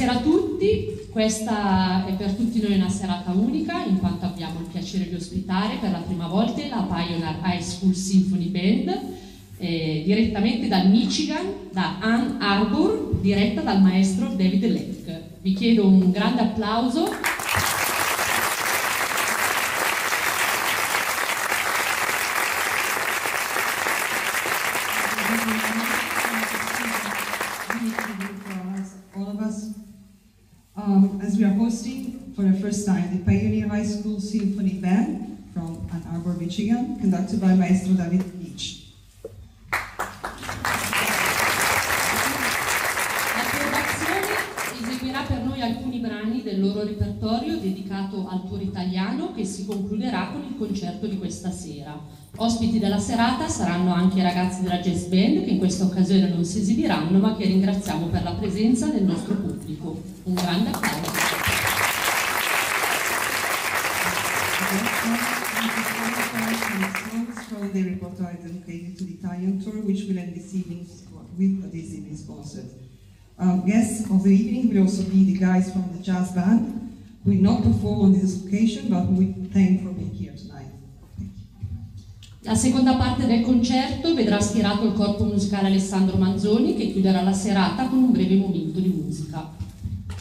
buonasera a tutti. Questa è per tutti noi una serata unica in quanto abbiamo il piacere di ospitare per la prima volta la Pioneer High School Symphony Band eh, direttamente dal Michigan, da Ann Arbor, diretta dal maestro David Leck. Vi chiedo un grande applauso. all of us. Um, as we are hosting for the first time the Pioneer High School Symphony Band from Ann Arbor, Conducted by Maestro David fondazione eseguirà per noi alcuni brani del loro repertorio dedicato al tour italiano che si concluderà con il concerto di questa sera. Ospiti della serata saranno anche i ragazzi della jazz band che in questa occasione non si esibiranno ma che ringraziamo per la presenza del nostro pubblico. Un grande applauso. From the repertoire dedicated to the Italian tour, which will end this evening's with this evening's concert. Um, guests of the evening will also be the guys from the jazz band, who will not perform on this occasion, but we thank for being here tonight. La seconda parte del concerto vedrà schierato il corpo musicale Alessandro Manzoni che chiuderà la serata con un breve momento di musica.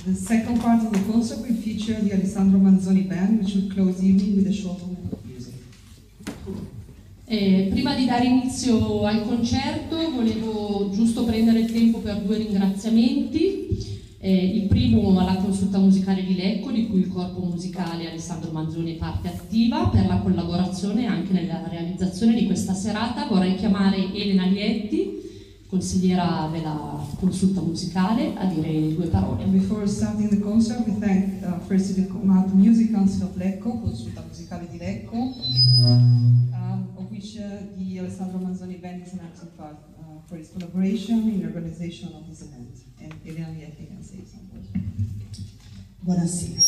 The second part of the concert will feature the Alessandro Manzoni Band, which will close the evening with a short moment. Eh, prima di dare inizio al concerto volevo giusto prendere il tempo per due ringraziamenti. Eh, il primo alla consulta musicale di Lecco, di cui il corpo musicale Alessandro Manzoni è parte attiva, per la collaborazione anche nella realizzazione di questa serata. Vorrei chiamare Elena Lietti, consigliera della consulta musicale, a dire due parole. Before starting the concert, we thank uh, first the Music Council of Lecco, Consulta Musicale di Lecco, of which the Alessandro Manzoni Band is an active uh, for its collaboration in the organization of this event. And Elena Lietti can say some words. Buonasera.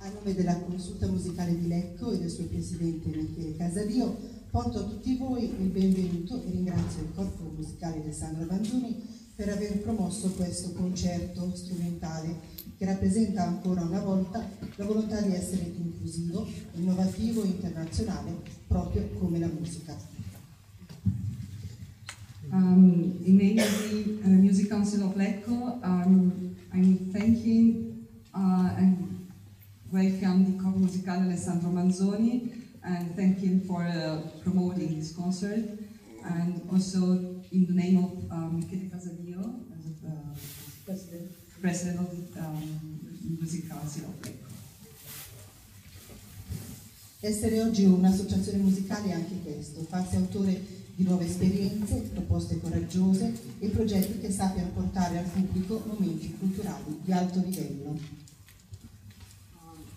A nome della consulta musicale di Lecco e del suo presidente Michele Casadio, porto a tutti voi il benvenuto e ringrazio il corpo musicale Alessandro Banzoni per aver promosso questo concerto strumentale che rappresenta ancora una volta la volontà di essere inclusivo, innovativo e internazionale, proprio come la musica. Um, in name of the uh, Music Council of Lecco, um, I'm thanking uh, and welcome the corpo musicale Alessandro Manzoni and thank him for uh, promoting this concert and also in the name of um, Michele the president. president of the um, Music Council of Lecco. Essere oggi un'associazione musicale è anche questo, farsi autore di nuove esperienze, proposte coraggiose e progetti che sappiano portare al pubblico momenti culturali di alto livello.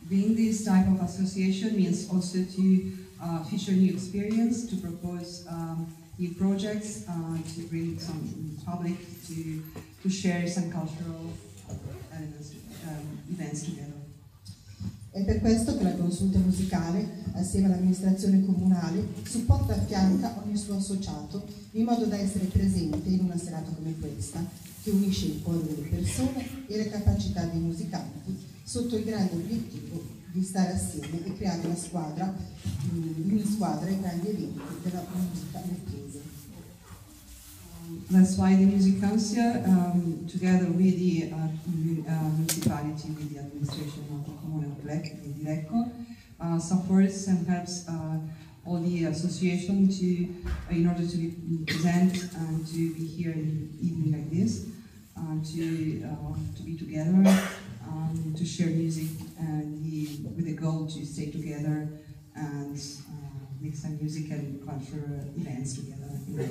Being this type of association means also to uh, feature new experience, to propose um, new projects, uh, to bring some public, to, to share some cultural elements, um, events together. È per questo che la consulta musicale, assieme all'amministrazione comunale, supporta e affianca ogni suo associato in modo da essere presente in una serata come questa, che unisce il cuore delle persone e le capacità dei musicanti sotto il grande obiettivo di stare assieme e creare una squadra, mm, in squadra i grandi eventi della musica lecchese. That's why the Music Council, um, together with the uh, uh, municipality, with the administration of the Comune of Lecco, uh, supports and helps uh, all the association to, in order to be present and to be here in evening like this, uh, to, uh, to be together, um, to share music and the, with the goal to stay together and make some music and cultural events together.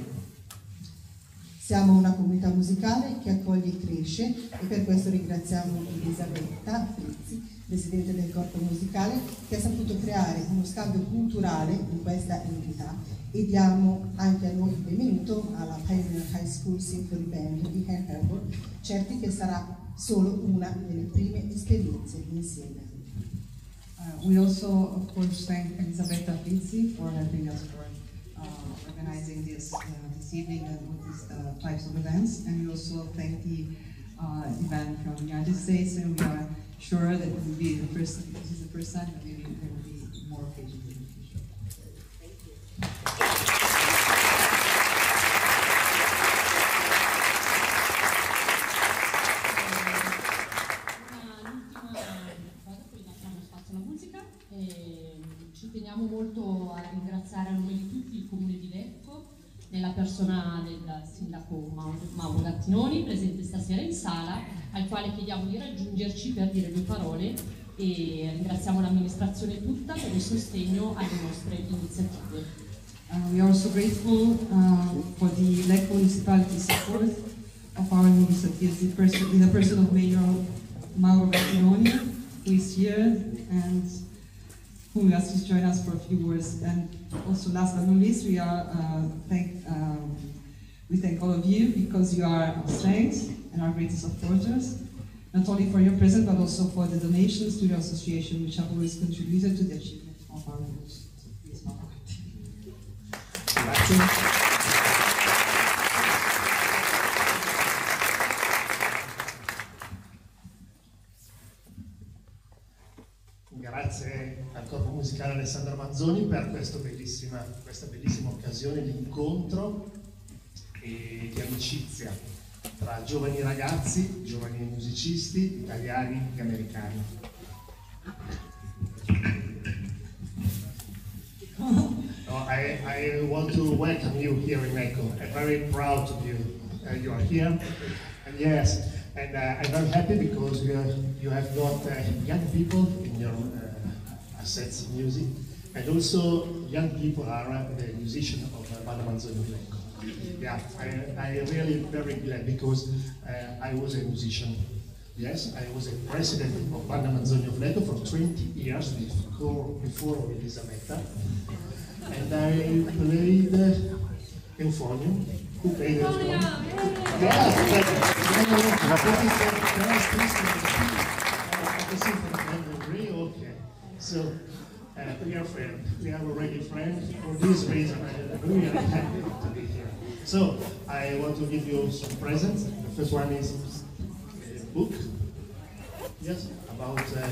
Siamo una comunità musicale che accoglie e cresce e per questo ringraziamo Elisabetta Frizzi, presidente del corpo musicale, che ha saputo creare uno scambio culturale in questa entità e diamo anche a noi il benvenuto alla Pioneer High School Symphony Band di Ann Arbor, certi che sarà solo una delle prime esperienze insieme. Uh, we also, of course, thank Elisabetta Frizzi for helping us for uh, organizing this uh, this evening and with these types of events. And we also thank the uh, event from the United States, and we are sure that it will be the first. This is the first time, but maybe there will be more occasions persona del sindaco Mauro, Gattinoni, presente stasera in sala, al quale chiediamo di raggiungerci per dire due parole e ringraziamo l'amministrazione tutta per il sostegno alle nostre iniziative. Uh, we are also grateful uh, for the Lecco municipality support of our initiatives in the person of Mayor Mauro Gattinoni, who is here and who will ask to join us for a few words. And also, last but not least, we are uh, thank um, we thank all of you because you are our strength and our greatest supporters, not only for your presence but also for the donations to your association, which have always contributed to the achievement of our goals. So please. Alessandro Manzoni per bellissima, questa bellissima occasione di incontro e di amicizia tra giovani ragazzi, giovani musicisti, italiani e americani. Oh, I, I want to welcome you here in Echo. I'm very proud of you. Uh, you are here. And yes, and uh, I'm very happy because you have, you have got uh, young people in your assets of music. And also, young people are uh, the musician of uh, of Echo. Yeah, I, I really very glad because uh, I was a musician. Yes, I was a president of Banda Manzoni of Lecco for 20 years before, before Elisabetta. And I played uh, Euphonium. Who played Euphonium? Yeah, Okay. So, uh, we are friends. We are already friends. For this reason, I'm really happy to be here. So, I want to give you some presents. The first one is a book. Yes, about uh,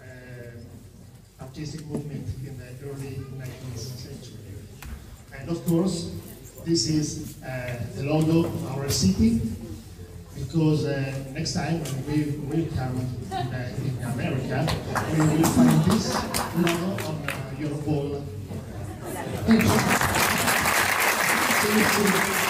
uh, artistic movement in the early 19th century. And of course, this is uh, the logo of our city, because uh, next time when we will come in, uh, in America, we will find this logo on uh, your wall. Thank you. Thank you.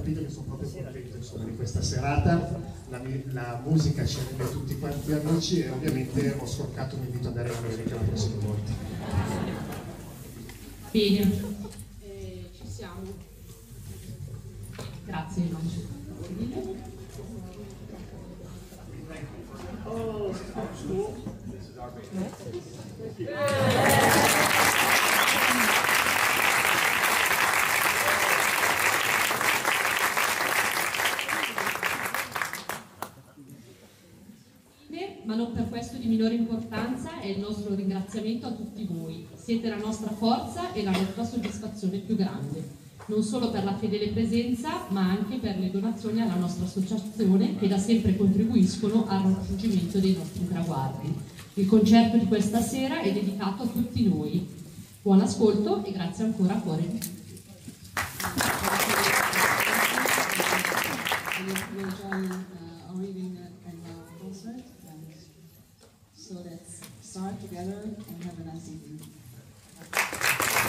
Capito che sono proprio contento insomma, di questa serata, la, la musica ci rende tutti quanti amici e ovviamente ho scorcato un invito ad andare in America la prossima volta. Bene, Eh, ci siamo. Grazie. Beh, Ma non per questo di minore importanza è il nostro ringraziamento a tutti voi. Siete la nostra forza e la nostra soddisfazione più grande. non solo per la fedele presenza, ma anche per le donazioni alla nostra associazione che da sempre contribuiscono al raggiungimento dei nostri traguardi. Il concerto di questa sera è dedicato a tutti noi. Buon ascolto e grazie ancora a cuore di tutti. Uh, let's start together and have a nice evening. L'ultimo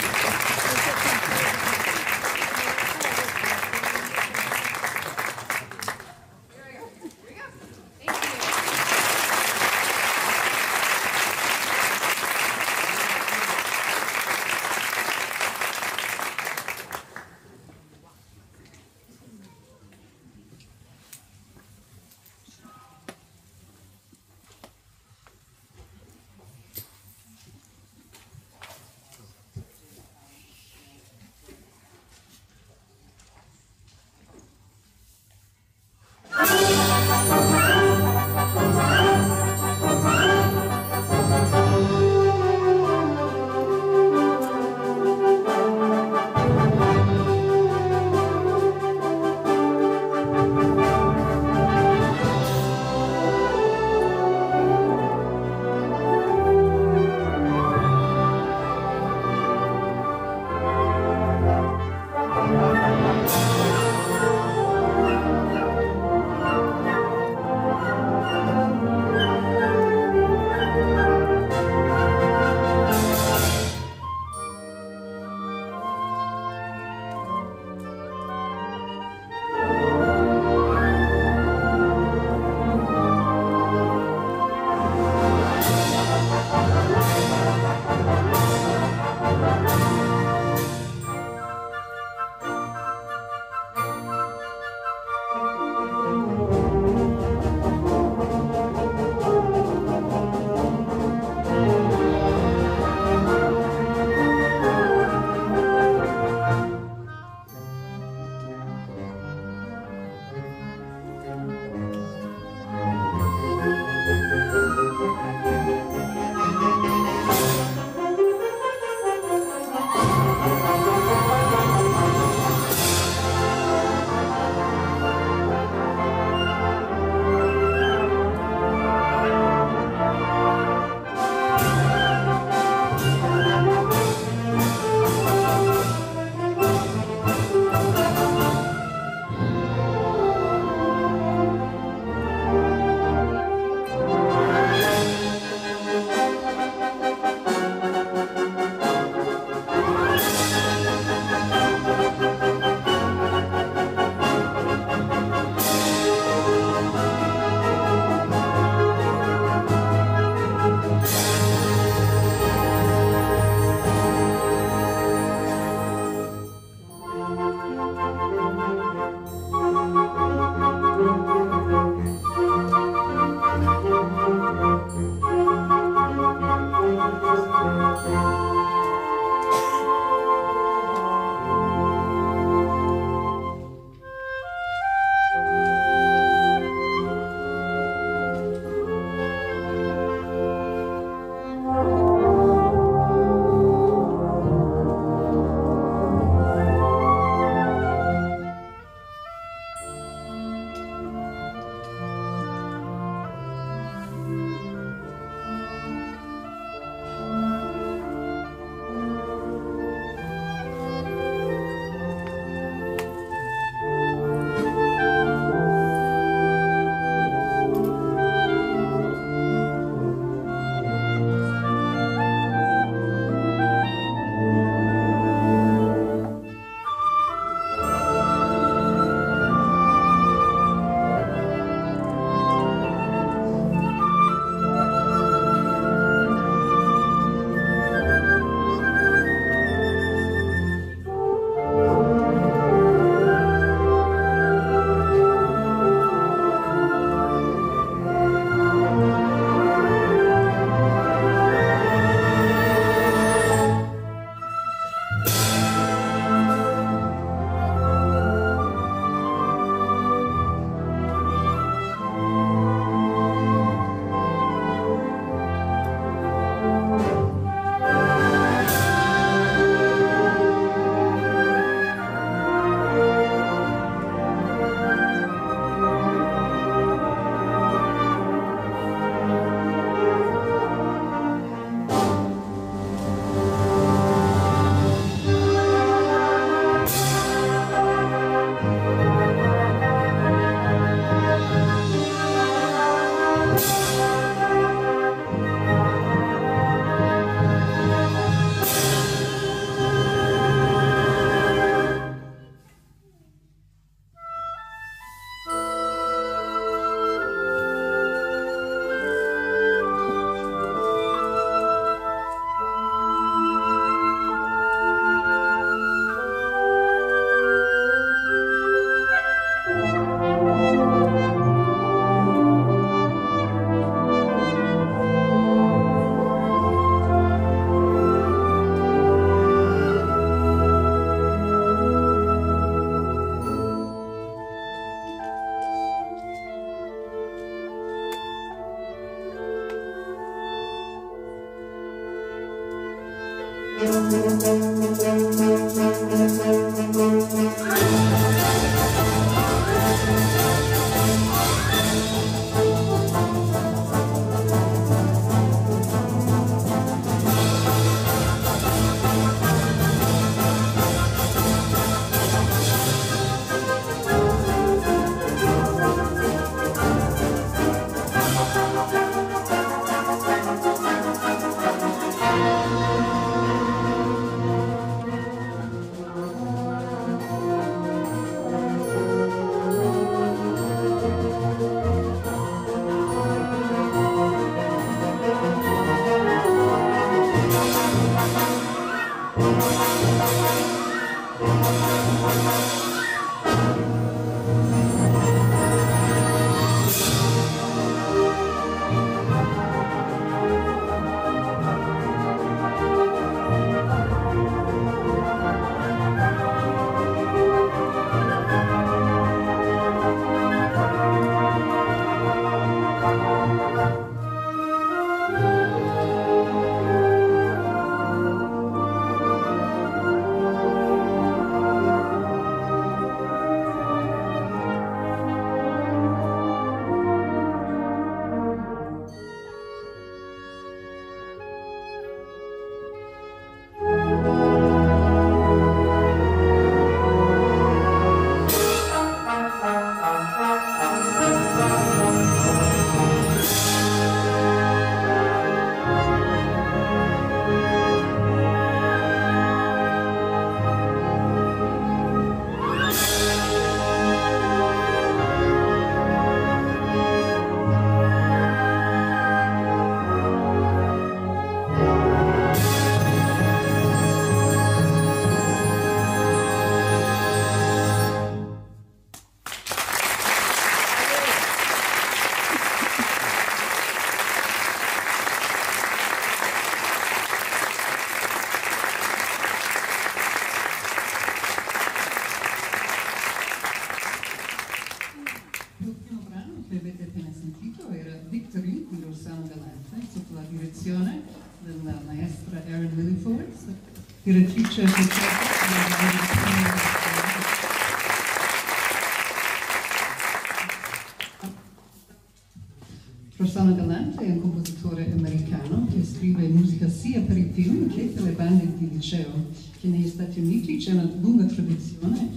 Rossano Galante è un compositore americano che scrive musica sia per i film che per le bande di liceo, che negli Stati Uniti c'è una lunga tradizione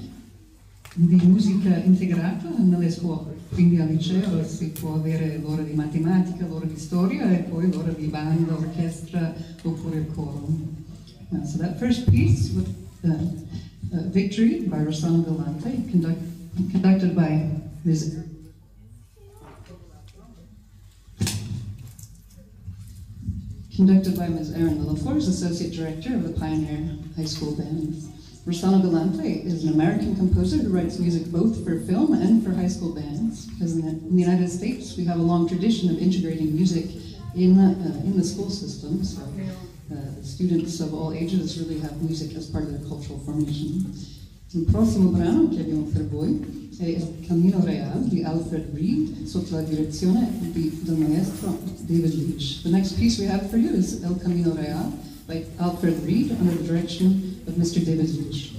di musica integrata nelle scuole, quindi so that first piece was uh, uh, Victory by Rossano Galante, conduct, conducted by Ms. Conducted by Ms. Erin Lillifors, Associate Director of the Pioneer High School Band. Rossano Galante is an American composer who writes music both for film and for high school bands. Because in the, in the United States, we have a long tradition of integrating music in, uh, in the school system. So uh, students of all ages really have music as part of their cultural formation. Il prossimo brano che abbiamo per voi è Il Cammino Real di Alfred Reed sotto la direzione di, del maestro David Leach. The next piece we have for you is El Camino Real by Alfred Reed under the direction of Mr. David Leach.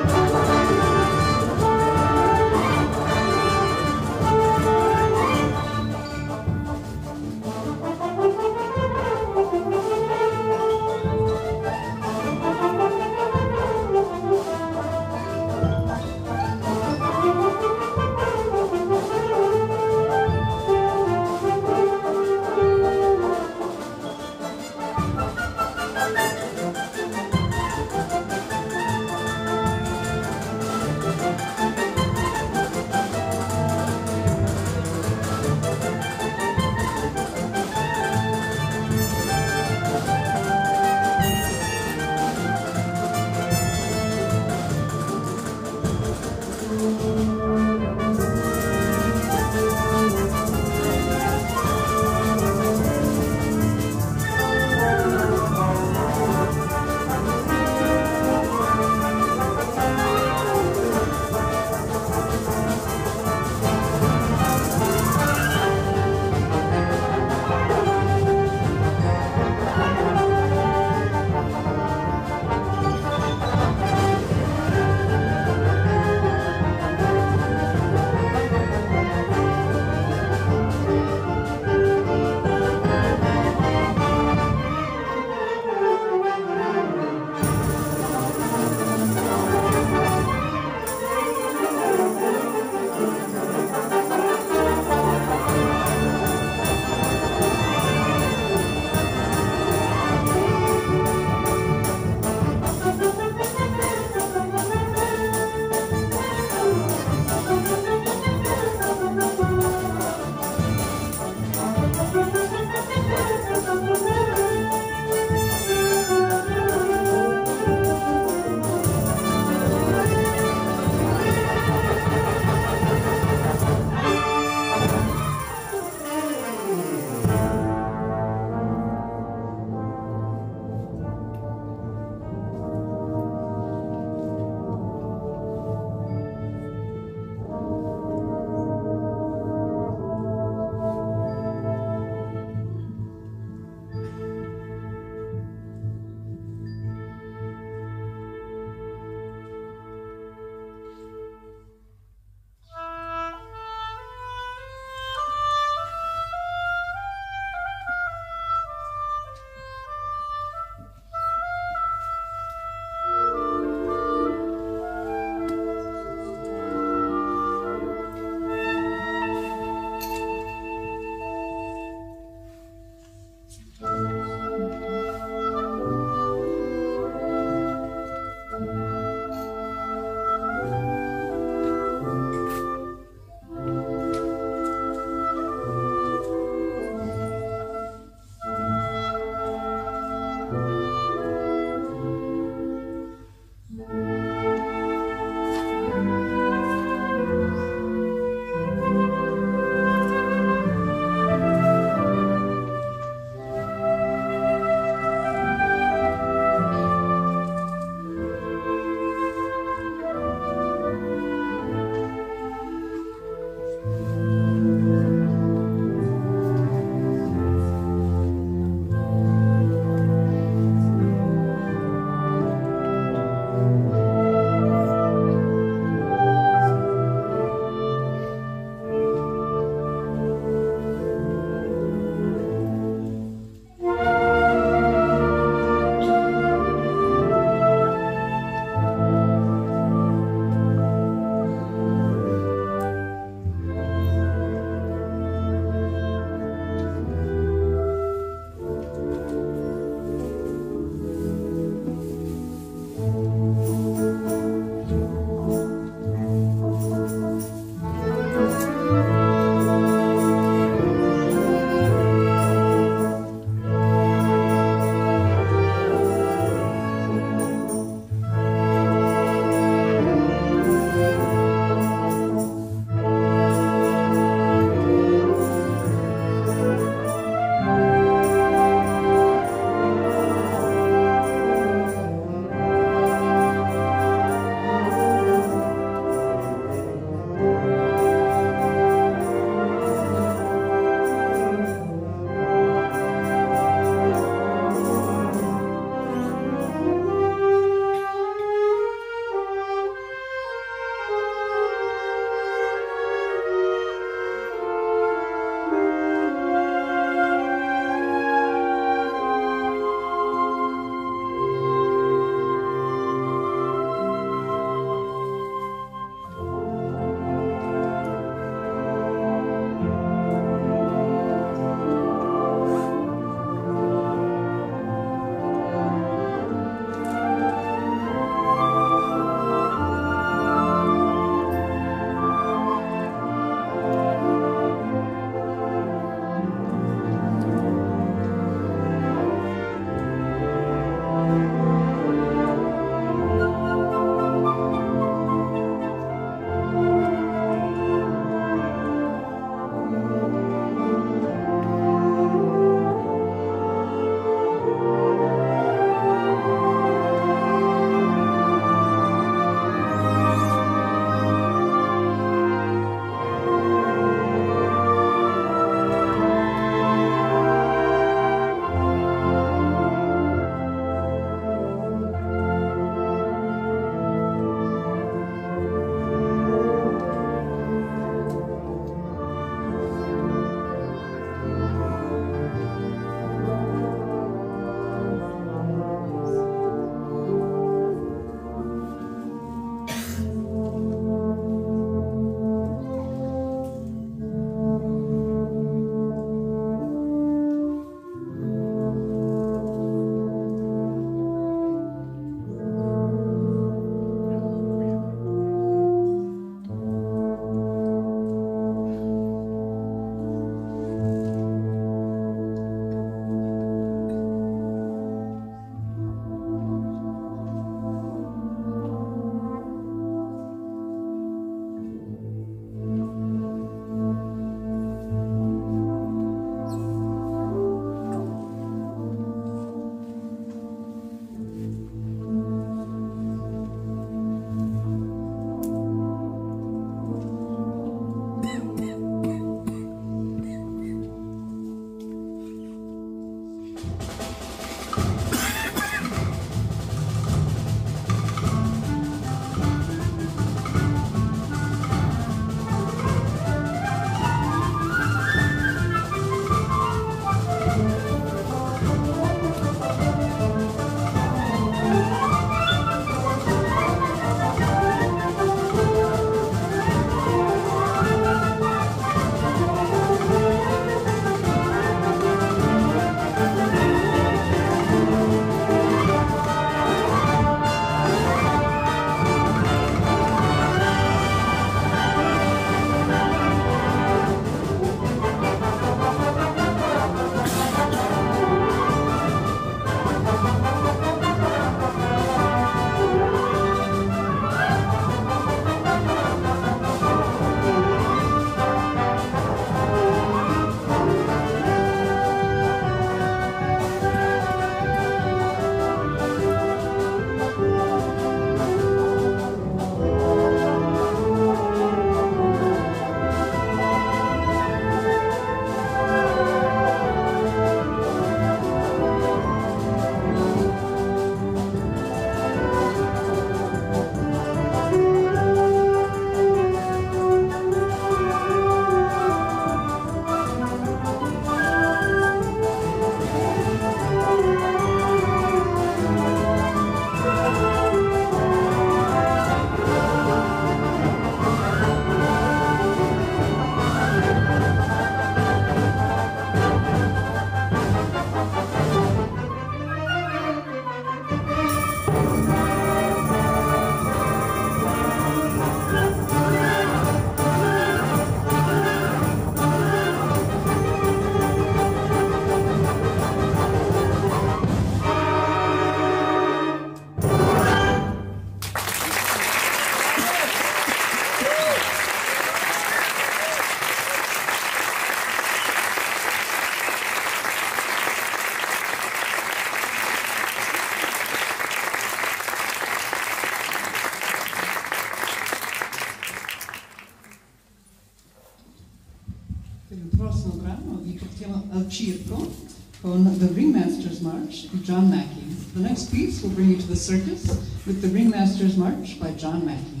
Circo The Ringmaster's March John Mackey. The next piece will bring you to the circus with The Ringmaster's March by John Mackey.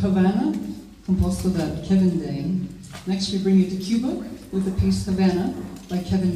Havana, composed by Kevin Day. Next we bring you to Cuba with the piece Havana by Kevin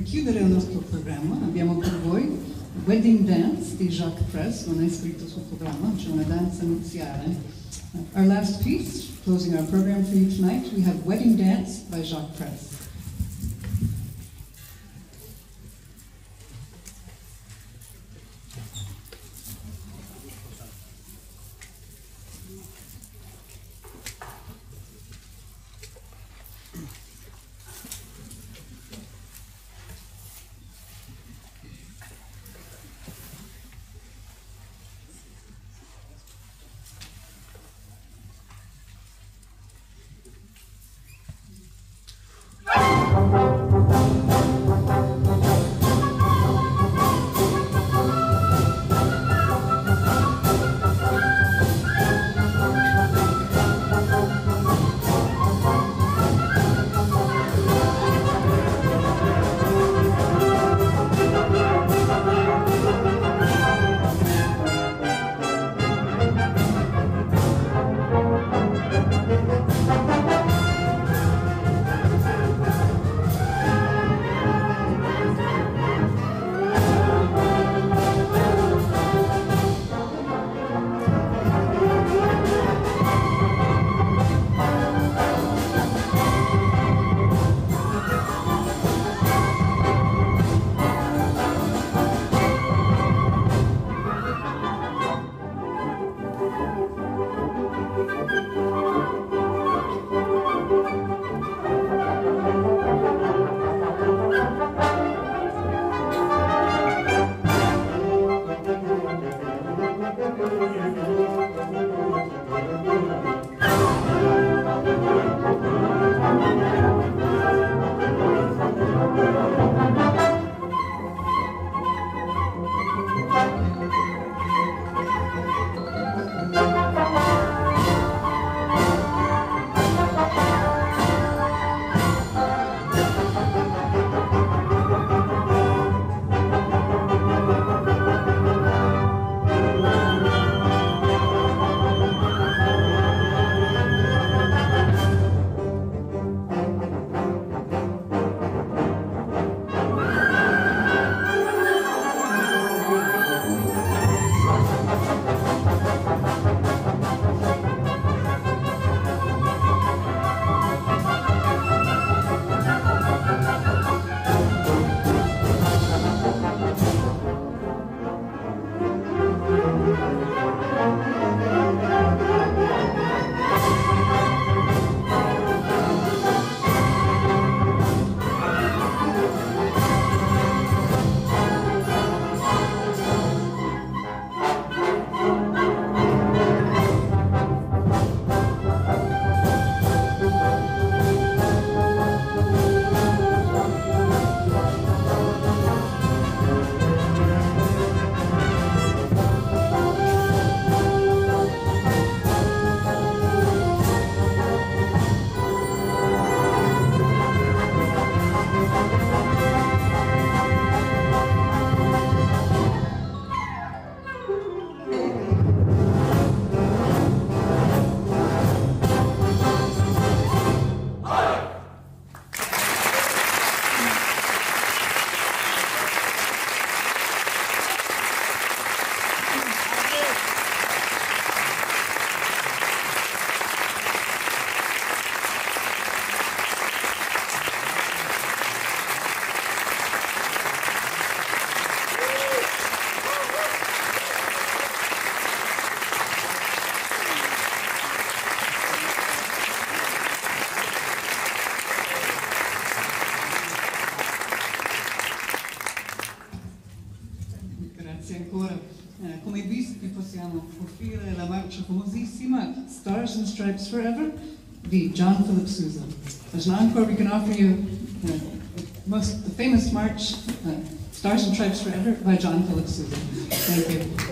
Per chiudere il nostro programma abbiamo per voi Wedding Dance di Jacques Press, non è scritto sul programma, c'è una danza nuziale. Our last piece, closing our program for you tonight, we have Wedding Dance by Jacques Press. Di John Philip Sousa. As an encore, we can offer you uh, most, the famous march uh, Stars and Stripes Forever by John Philip Sousa. Thank you.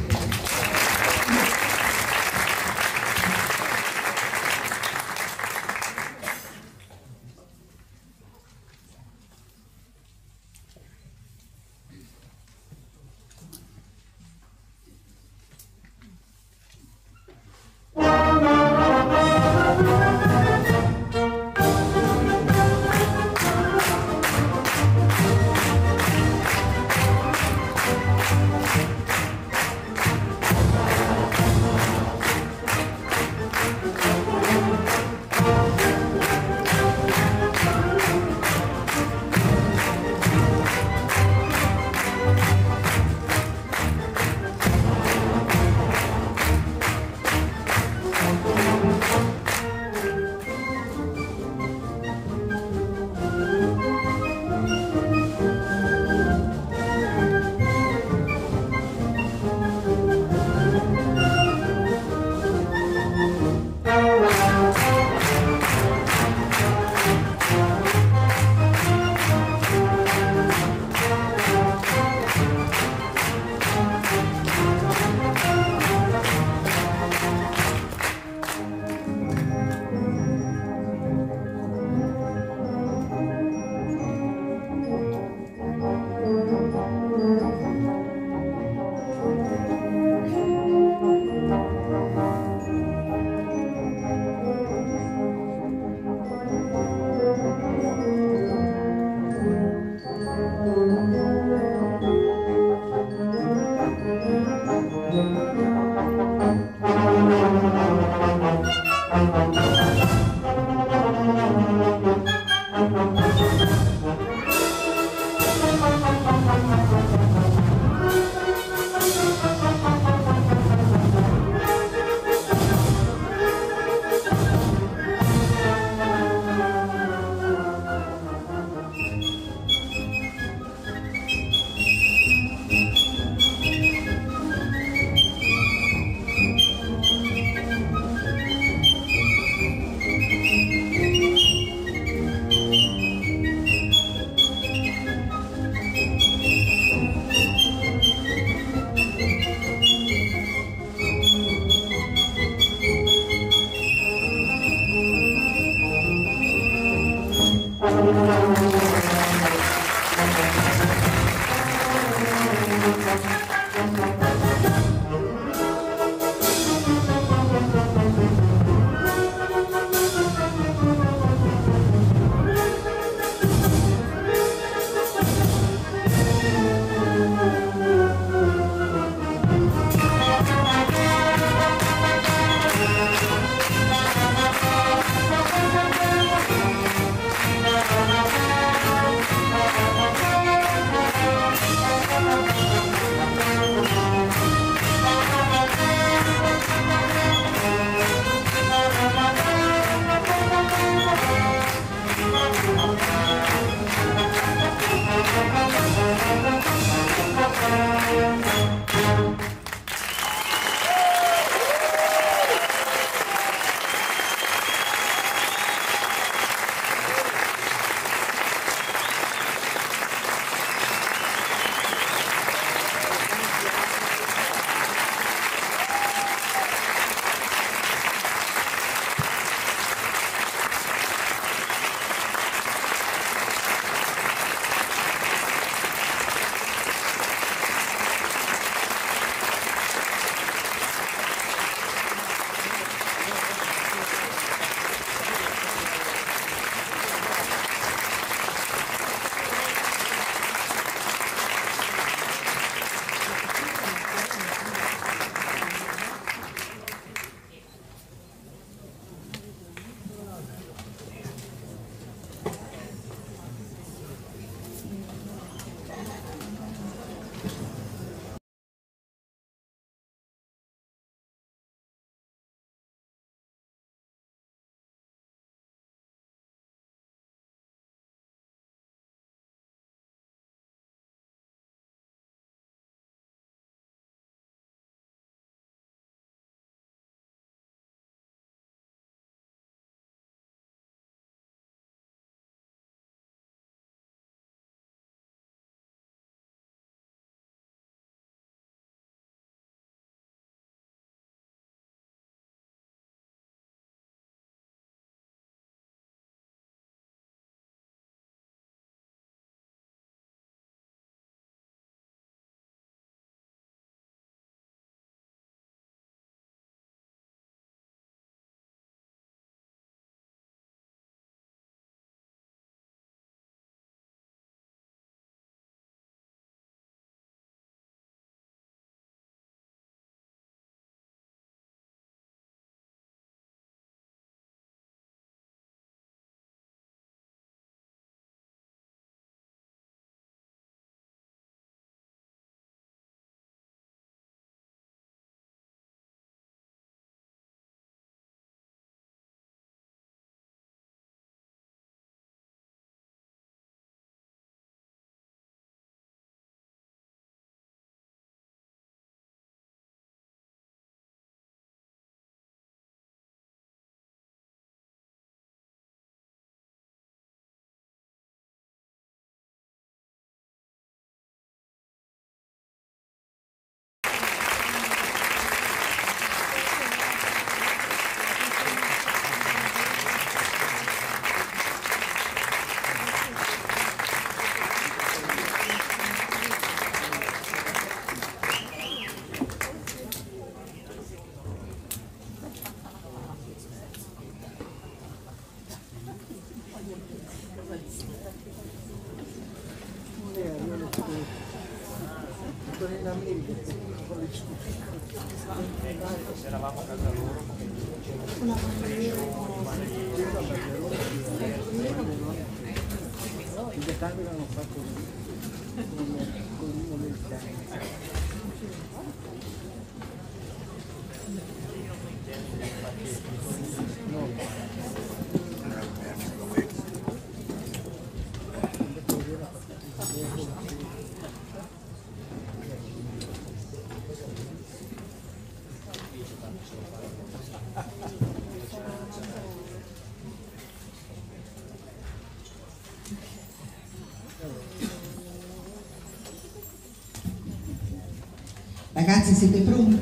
Ragazzi, siete pronti?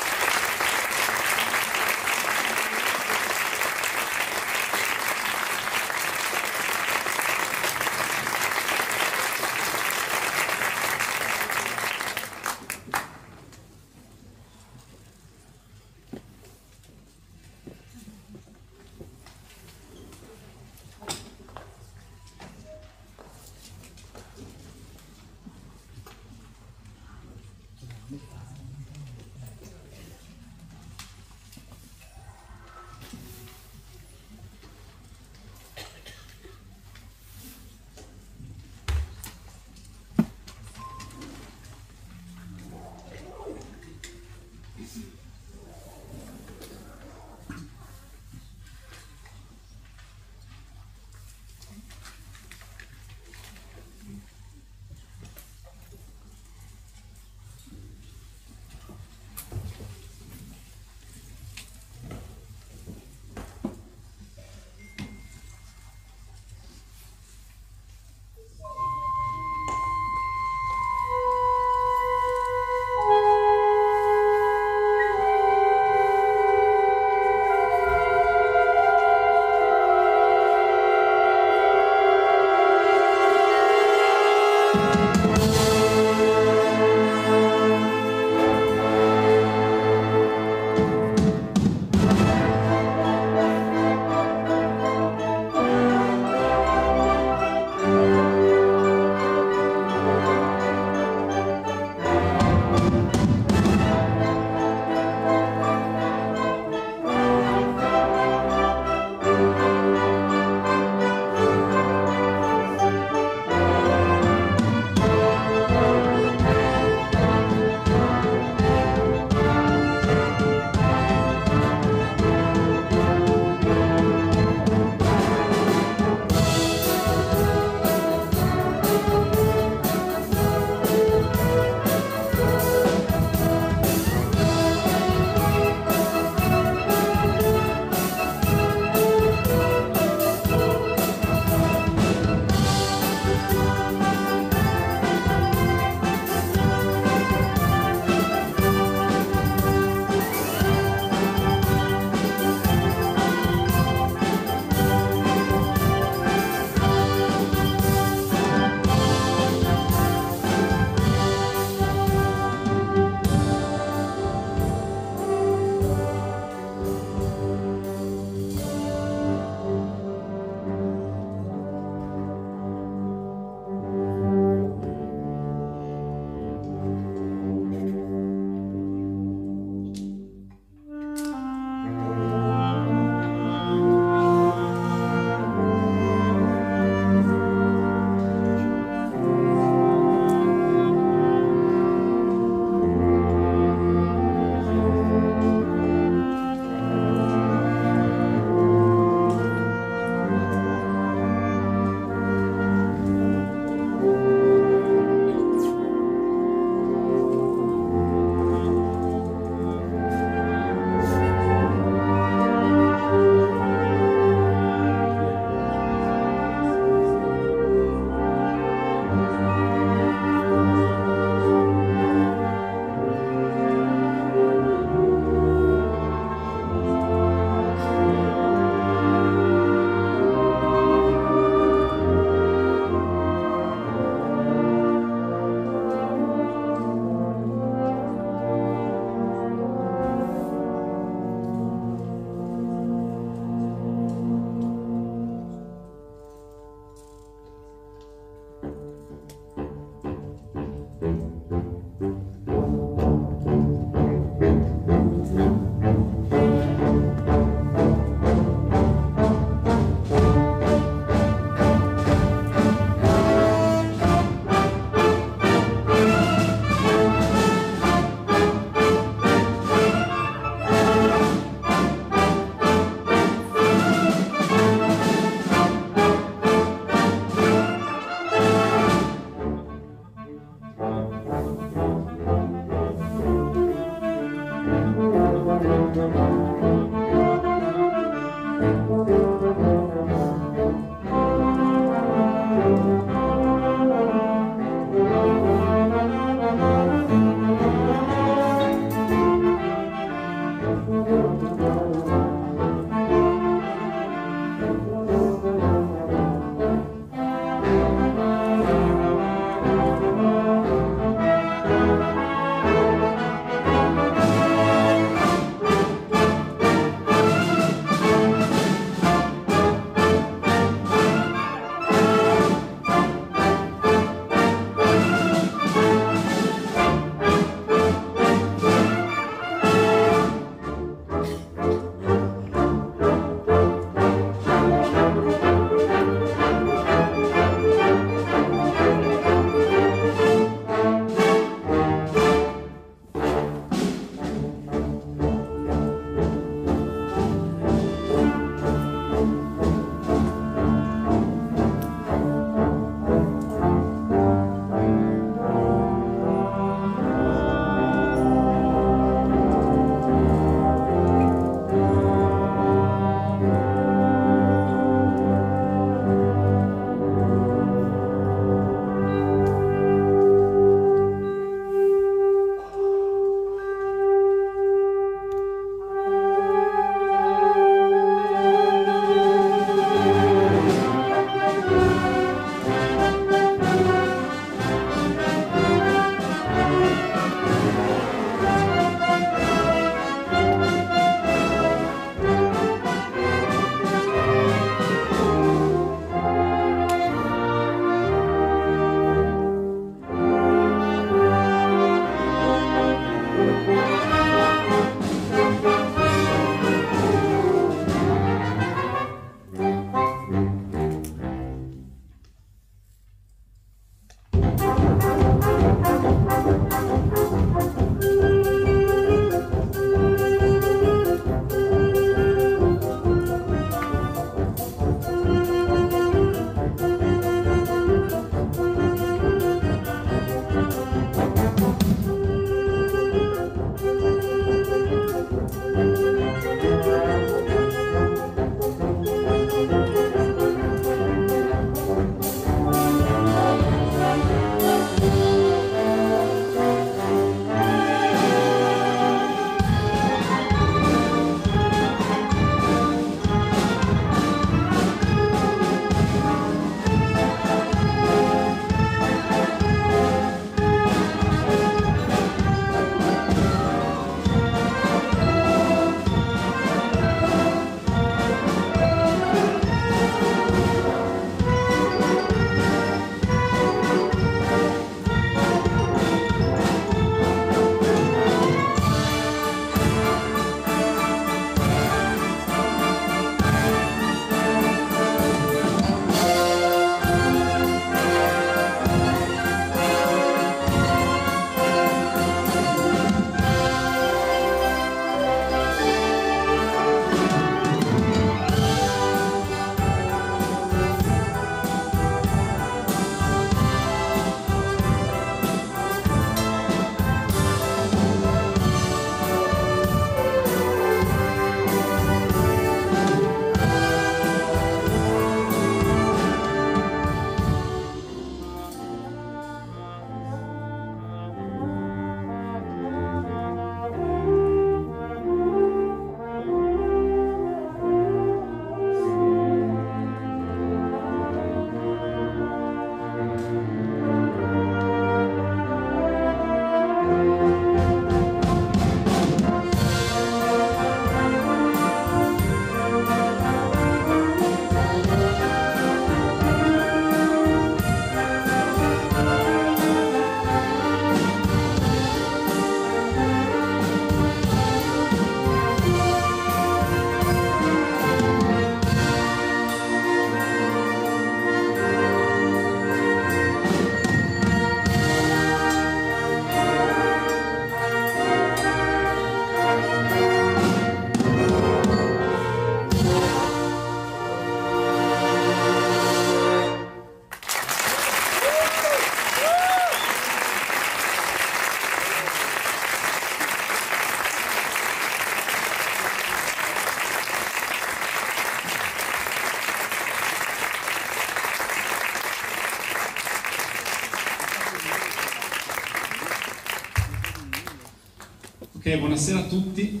Ok, buonasera a tutti.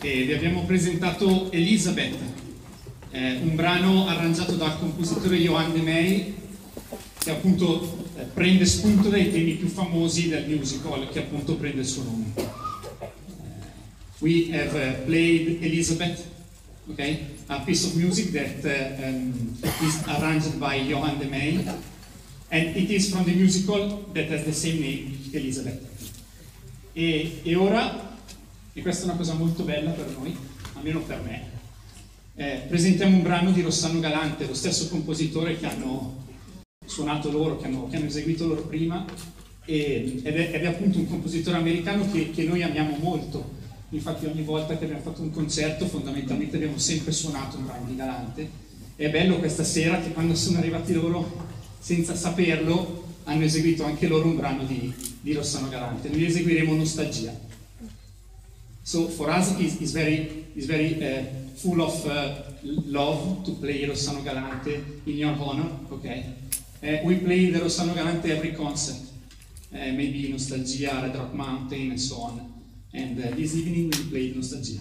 E vi abbiamo presentato Elizabeth, eh, un brano arrangiato dal compositore Johan de May che appunto eh, prende spunto dai temi più famosi del musical che appunto prende il suo nome. Eh, we have uh, played Elizabeth, okay, a piece of music that uh, um, is arranged by Johan de May and it is from the musical that has the same name, Elizabeth. E, e ora, e questa è una cosa molto bella per noi, almeno per me, eh, presentiamo un brano di Rossano Galante, lo stesso compositore che hanno suonato loro, che hanno, che hanno eseguito loro prima, e, ed, è, ed, è, appunto un compositore americano che, che, noi amiamo molto. Infatti ogni volta che abbiamo fatto un concerto fondamentalmente abbiamo sempre suonato un brano di Galante. È bello questa sera che quando sono arrivati loro, senza saperlo, hanno eseguito anche loro un brano di, di Rossano Galante. Noi eseguiremo Nostalgia. So for us is, is very, is very uh, full of uh, love to play Rossano Galante in your honor, okay? Uh, we play the Rossano Galante every concert, maybe Nostalgia, Red Rock Mountain, and so on. And this evening we played Nostalgia.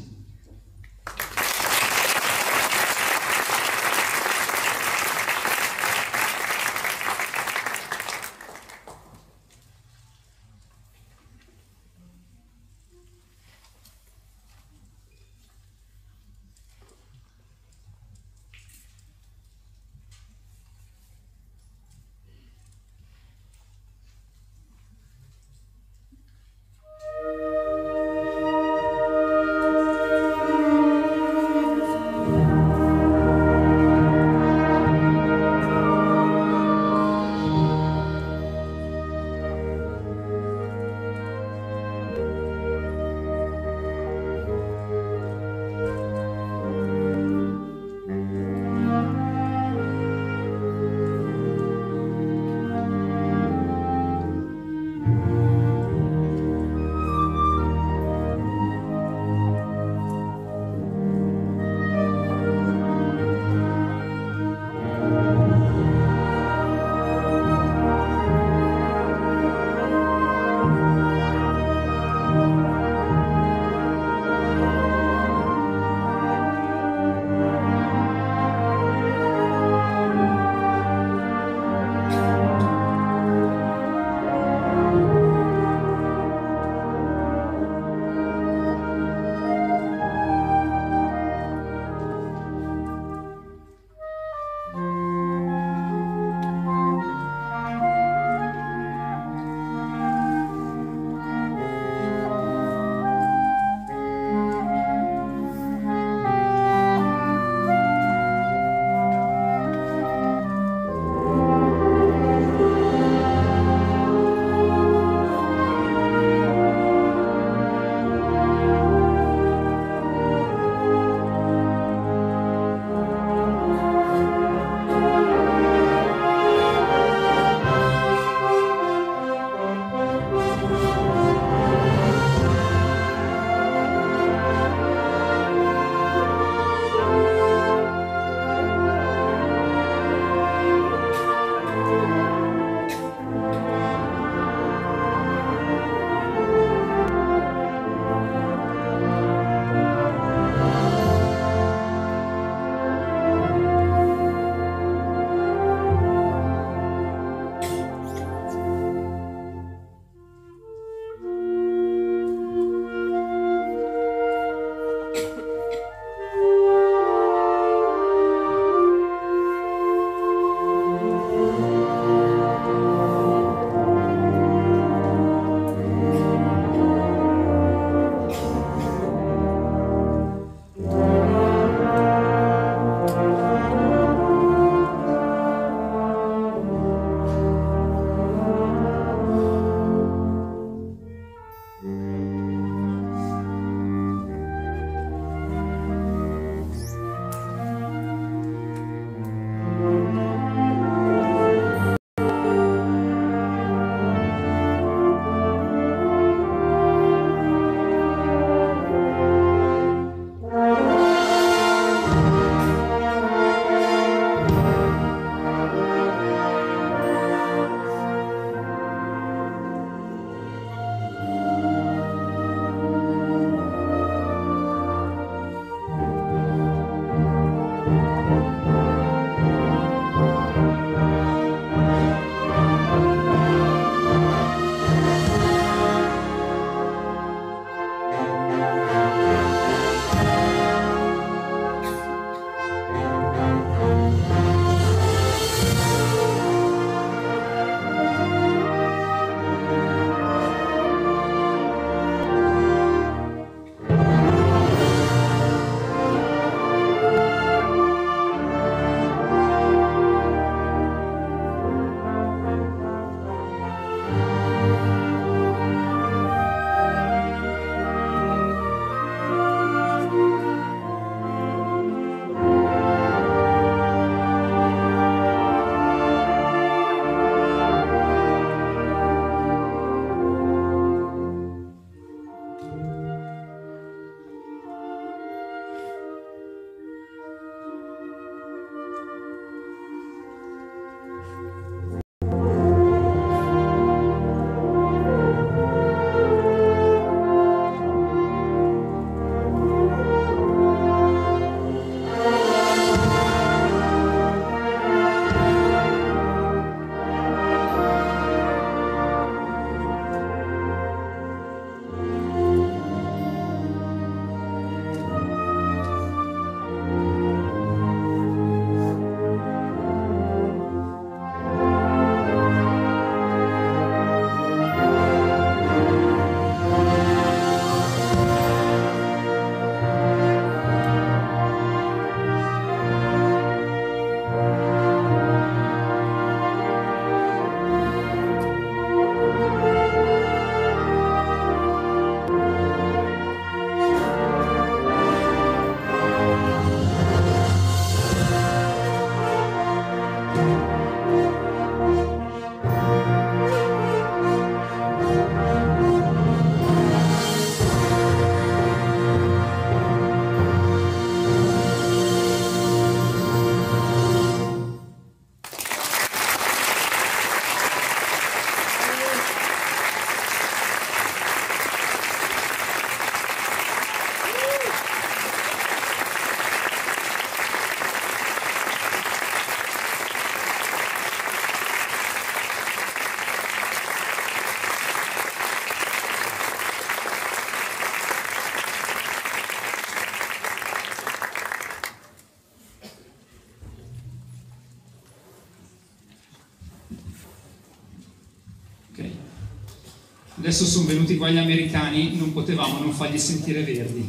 Adesso sono venuti qua gli americani, non potevamo non fargli sentire verdi.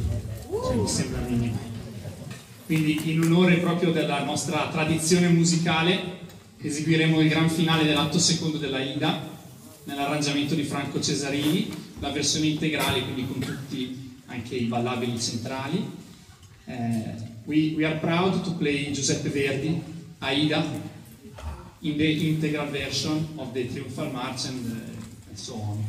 Cioè, mi sembra minimo. Quindi in onore proprio della nostra tradizione musicale eseguiremo il gran finale dell'atto secondo della Ida nell'arrangiamento di Franco Cesarini, la versione integrale quindi con tutti anche i ballabili centrali. Eh, we, we are proud to play Giuseppe Verdi, Aida, in the integral version of the Triumphal March and, uh, and so on.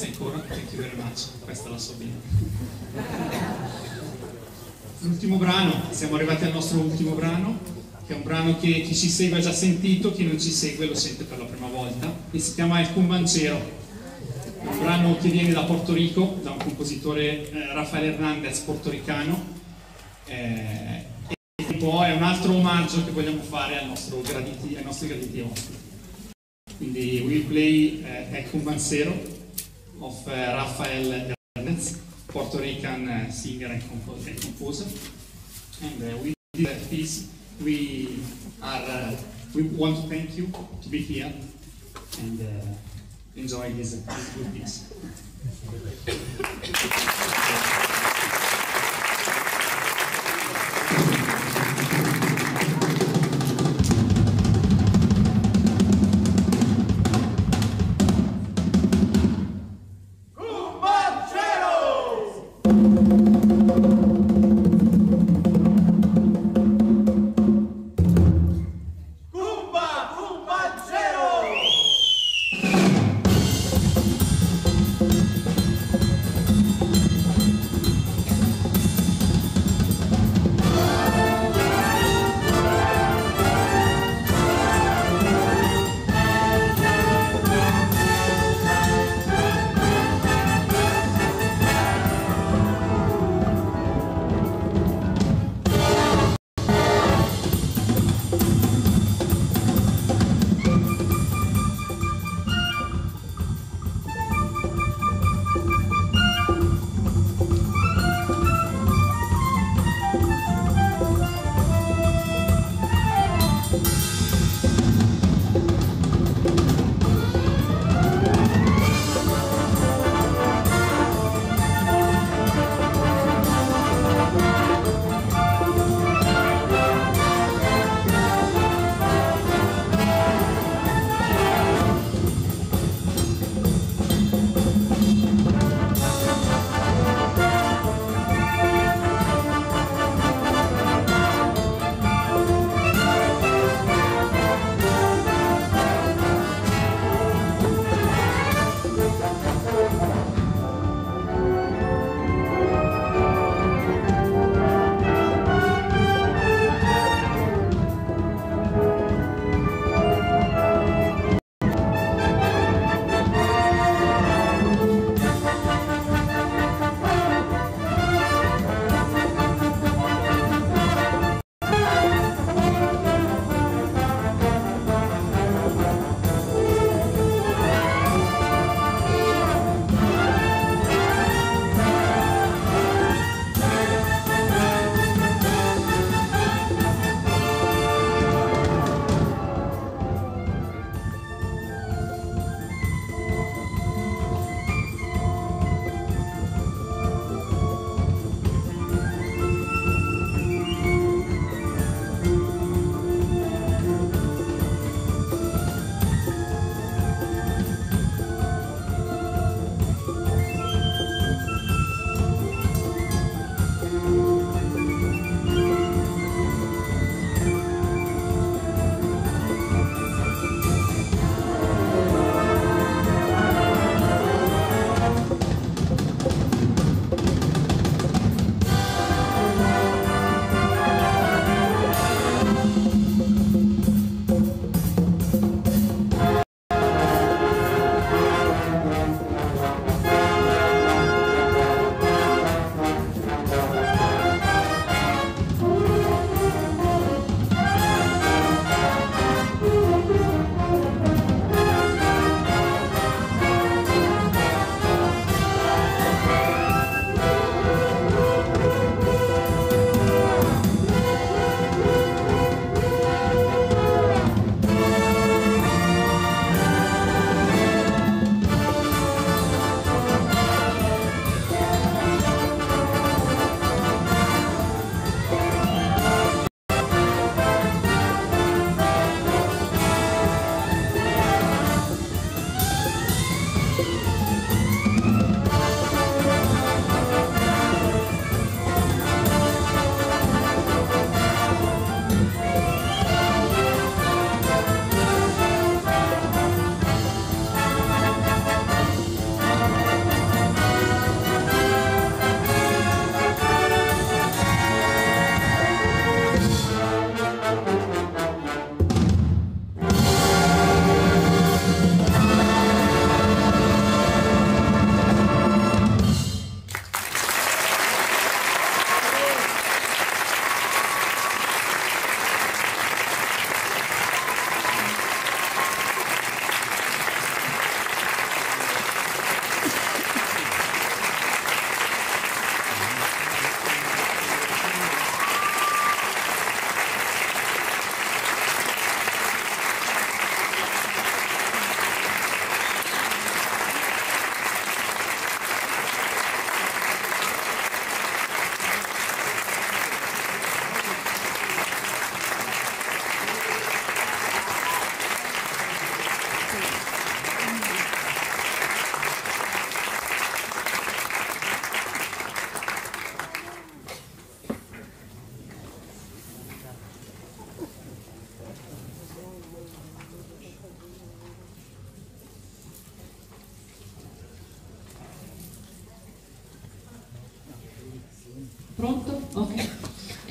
Thank you very much, questa la so bene. L'ultimo brano, siamo arrivati al nostro ultimo brano, che è un brano che chi ci segue ha già sentito, chi non ci segue lo sente per la prima volta, e si chiama Il Cumbancero. È un brano che viene da Porto Rico, da un compositore eh, Rafael Hernandez portoricano, eh, e un po' è un altro omaggio che vogliamo fare ai nostri graditi ospiti. Quindi we play uh, El Cumbancero and, composer. And uh, we did that piece. We are uh, we want to thank you to be here and uh, enjoy this, this good piece.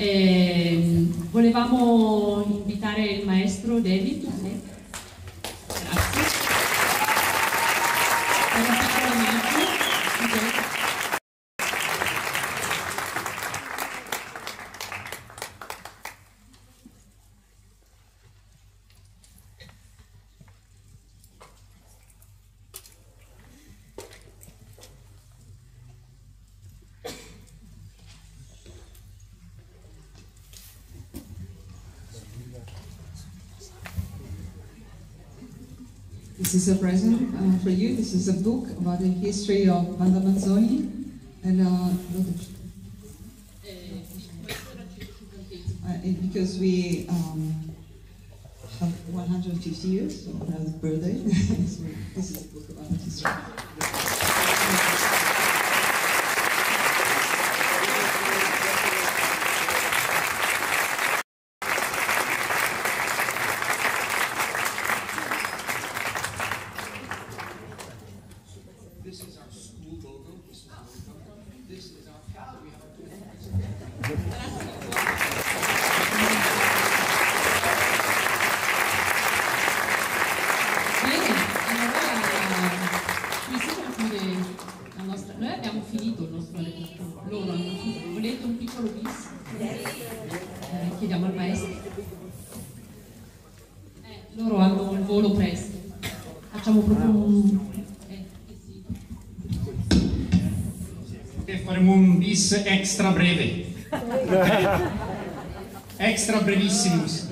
Eh, volevamo This is a book about the history of Banda Manzoni patrimum bis extra breve. extra brevissimus.